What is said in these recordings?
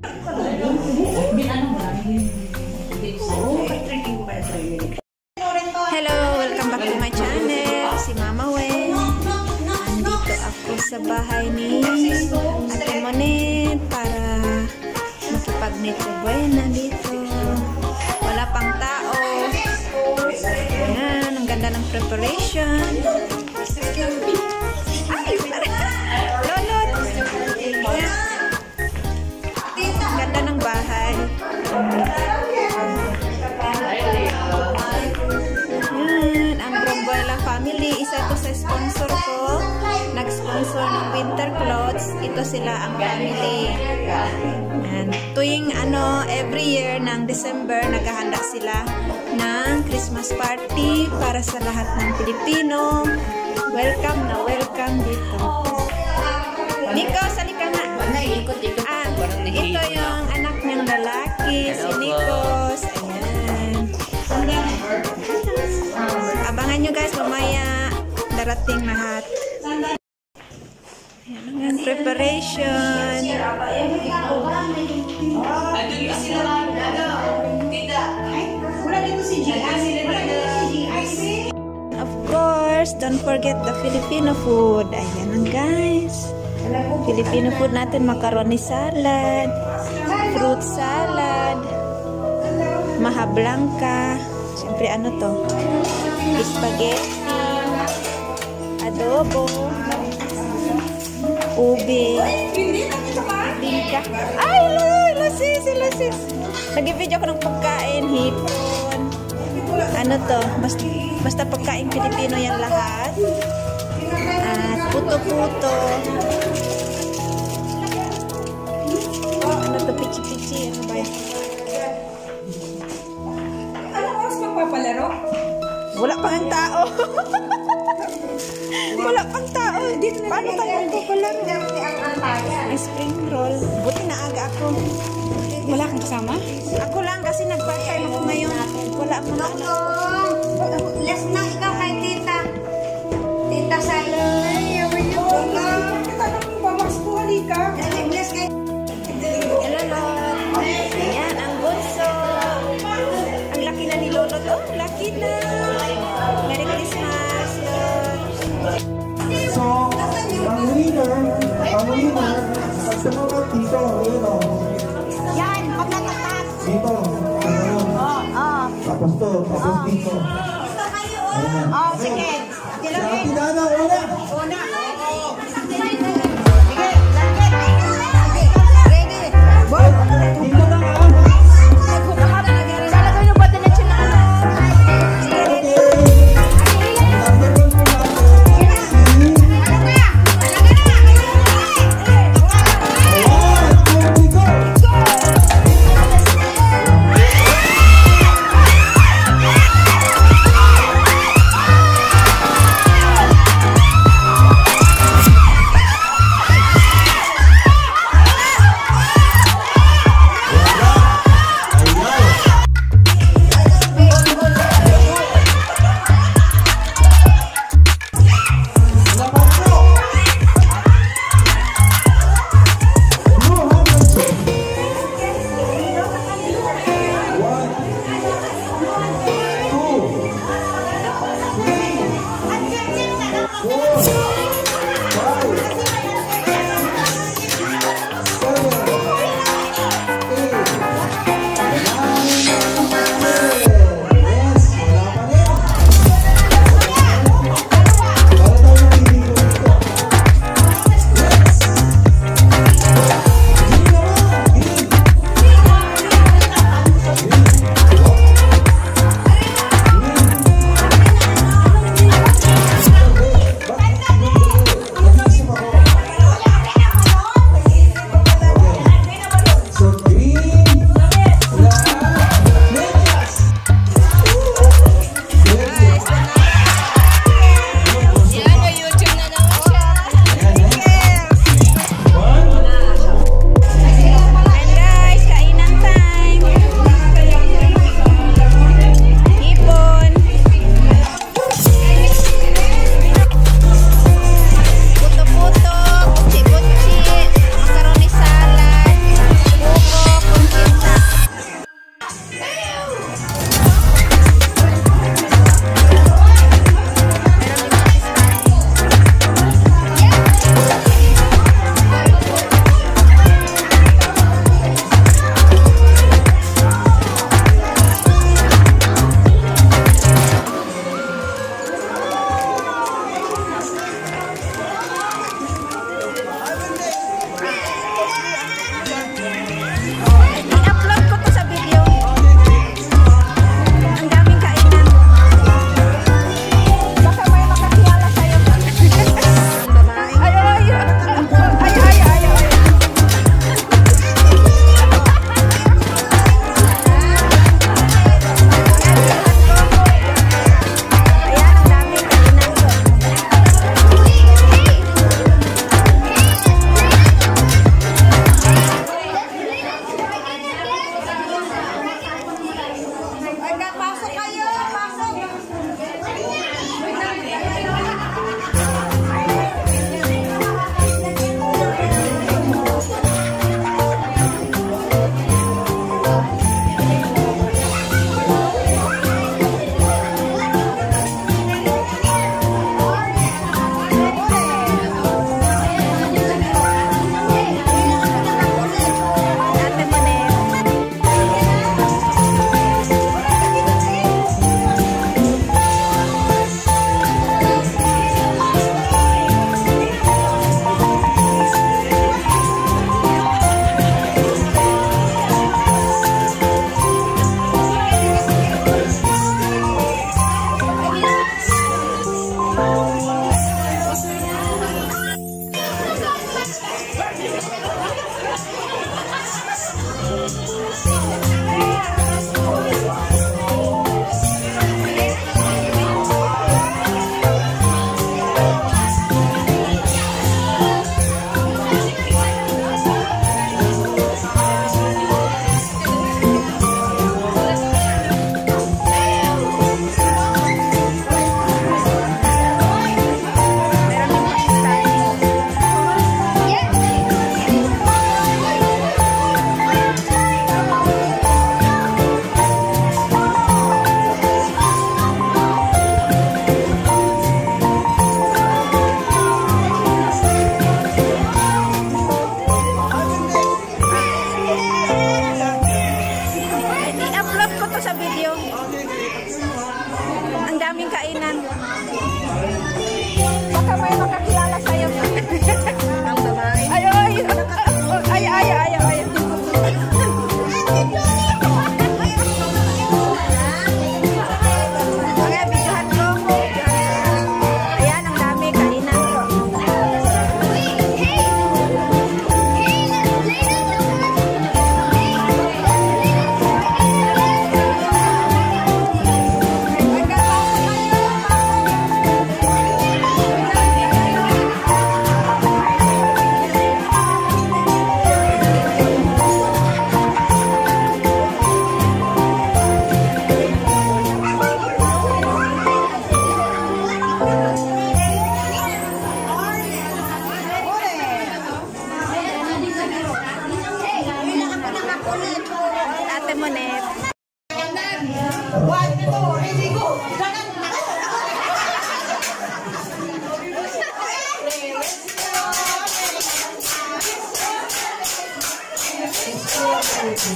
Hello, welcome back to my channel. Si Mama Wen. Andito ako sa bahay ni Ate Monet para makipag-metro buena dito. Wala pang tao. Ayan, ang ganda ng preparation. Clothes. Ito sila ang family. Yan. Tuwing ano, every year ng December, naghahanda sila ng Christmas party para sa lahat ng Pilipino. Welcome na welcome dito. Nico, sali ka nga. Ah, ito yung anak niyang lalaki, si Nikos. Ayan. Abangan nyo guys, mamaya darating lahat. Ayan ang preparation. Of course, don't forget the Filipino food. Ayan lang guys. Filipino food natin, macaroni salad, fruit salad, maha blanca, siyempre ano to, spaghetti, adobo, ube, bingka. Ay, lasis, lasis. Nag-video ko ng pagkain, hipon. Ano to, basta, basta pagkain Pilipino yan lahat. At puto-puto. Ano to, pichi-pichi, ano ba yan? Ano oras magpapalaro? Wala pang ang tao. Wala pang tao. Paano tayo? May spring roll. Buti na aga ako. Wala kang kasama? Ako lang kasi nag-part-time ako ngayon. Wala mo na ano. Last na ikaw kay tita. Tita Sayo. Wala. Kita na mo ba? Mas po halika. Winner, ang winner, sa sumunod dito, yun o. Yan, pag natatak. Dito, ano. Tapos to, tapos dito. Ito kayo. Ayan. Oh, sige. Si Ate Dana, una. Una.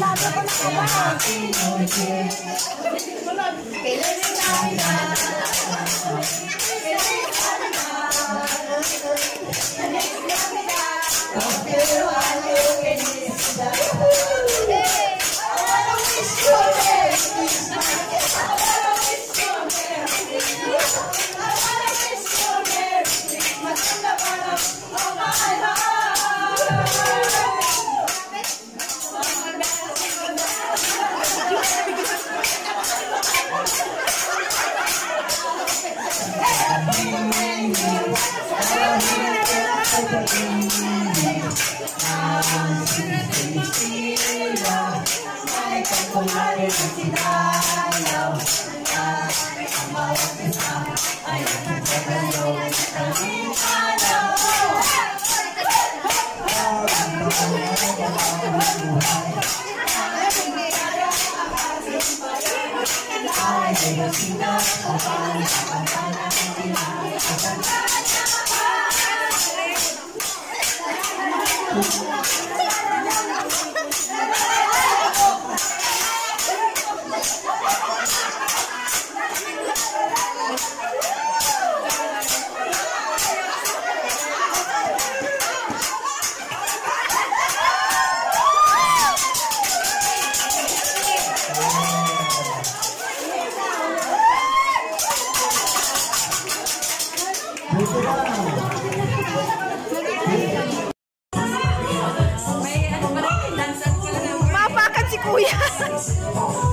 Maapakan Bye. Oh.